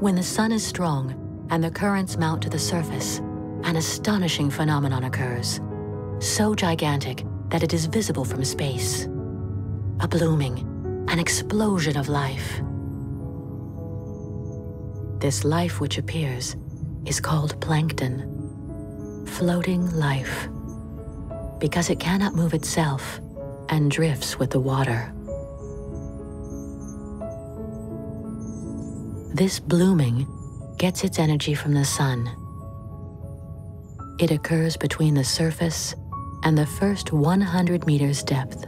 When the sun is strong and the currents mount to the surface, an astonishing phenomenon occurs, so gigantic that it is visible from space. A blooming, an explosion of life. This life which appears is called plankton, floating life, because it cannot move itself and drifts with the water. This blooming gets its energy from the sun. It occurs between the surface and the first 100 meters depth,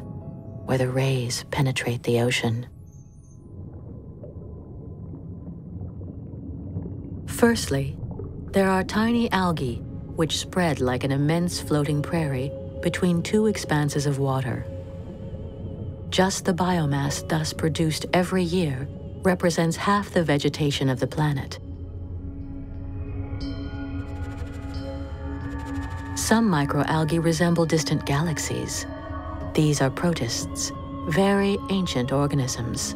where the rays penetrate the ocean. Firstly, there are tiny algae which spread like an immense floating prairie between two expanses of water. Just the biomass thus produced every year represents half the vegetation of the planet. Some microalgae resemble distant galaxies. These are protists, very ancient organisms.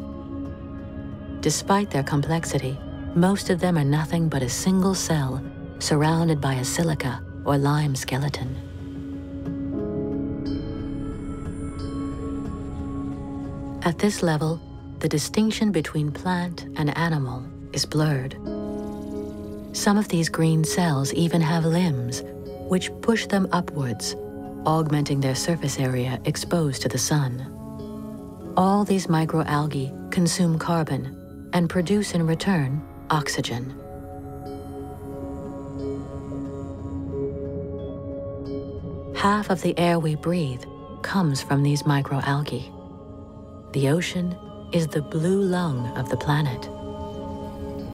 Despite their complexity, most of them are nothing but a single cell surrounded by a silica or lime skeleton. At this level, the distinction between plant and animal is blurred. Some of these green cells even have limbs, which push them upwards, augmenting their surface area exposed to the sun. All these microalgae consume carbon and produce in return oxygen. Half of the air we breathe comes from these microalgae. The ocean is the blue lung of the planet.